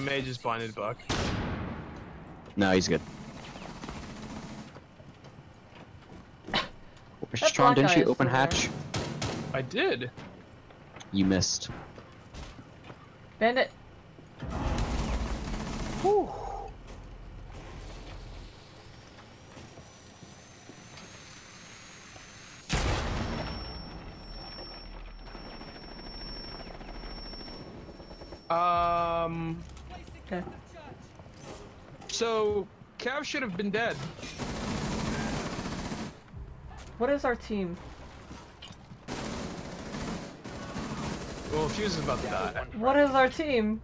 may just blinded Buck. No, he's good. That Strong, black didn't guy you open still there. hatch? I did. You missed. Bandit. Whew. Um. Okay. So, Cav should have been dead. What is our team? Well, Fuse is about to die. What is our team?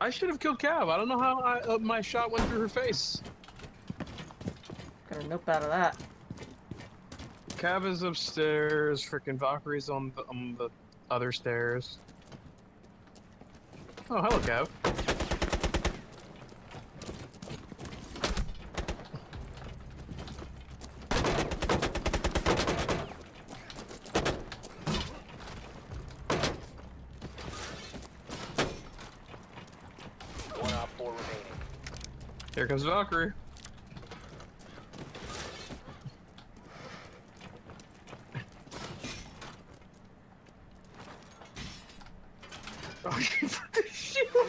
I should have killed Cav. I don't know how I, uh, my shot went through her face. Got a nope out of that. Cav is upstairs. Freaking Valkyrie's on the, on the other stairs. Oh, hello, Cav. One op four remaining. Here comes Valkyrie. She put the shield.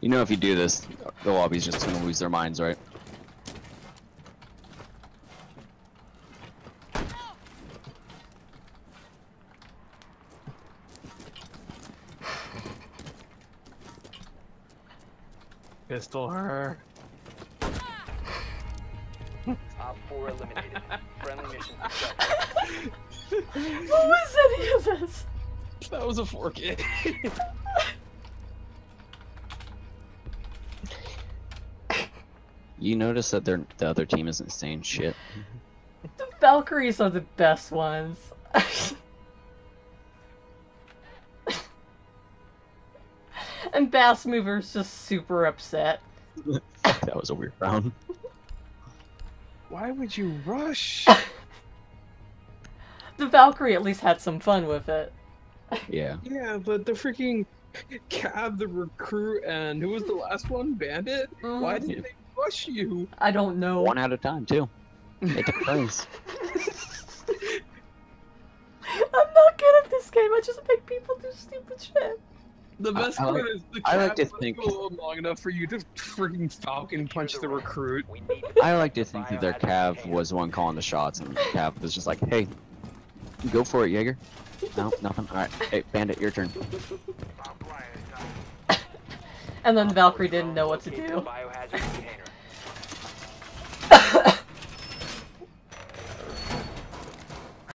You know if you do this, the lobby's just gonna lose their minds, right? Pistol her. Op four eliminated. Friendly mission successful. What was any of this? That was a 4K. You notice that they're, the other team isn't saying shit. The Valkyries are the best ones. and Bass Mover's just super upset. that was a weird round. Why would you rush? The Valkyrie at least had some fun with it. Yeah. yeah, but the freaking Cav, the recruit, and who was the last one? Bandit? Why Mhm. did they rush you? I don't know. One at a time, too. They took turns. I'm not good at this game. I just make people do stupid shit. The best I part like- is the I like to think- go long enough for you to freaking falcon punch the recruit. I like to think that their Cav was the one calling the shots, and Cav was just like, hey, go for it, Jaeger. No, nothing. Alright, hey, Bandit, your turn. And then Valkyrie didn't know what to do. the Biohazard